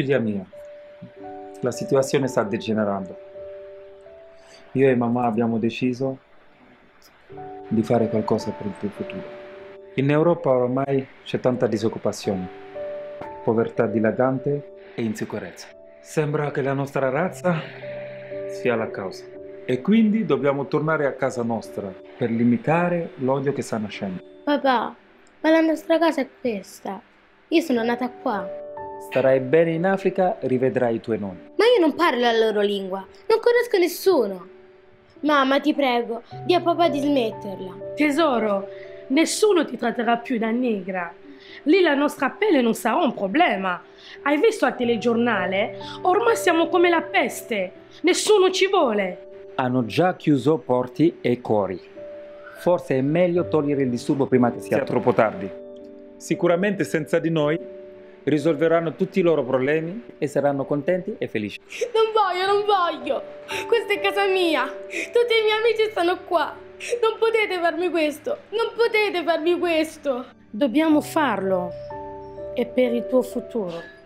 Figlia mia, la situazione sta degenerando. Io e mamma abbiamo deciso di fare qualcosa per il tuo futuro. In Europa ormai c'è tanta disoccupazione, povertà dilagante e insicurezza. Sembra che la nostra razza sia la causa. E quindi dobbiamo tornare a casa nostra per limitare l'odio che sta nascendo. Papà, ma la nostra casa è questa. Io sono nata qua. Starai bene in Africa rivedrai i tuoi nonni. Ma io non parlo la loro lingua, non conosco nessuno. Mamma, ti prego, di a papà di smetterla. Tesoro, nessuno ti tratterà più da negra. Lì la nostra pelle non sarà un problema. Hai visto al telegiornale? Ormai siamo come la peste. Nessuno ci vuole. Hanno già chiuso porti e cuori. Forse è meglio togliere il disturbo prima che sia, sia troppo tardi. Sicuramente senza di noi risolveranno tutti i loro problemi e saranno contenti e felici. Non voglio, non voglio. Questa è casa mia. Tutti i miei amici stanno qua. Non potete farmi questo. Non potete farmi questo. Dobbiamo farlo. È per il tuo futuro.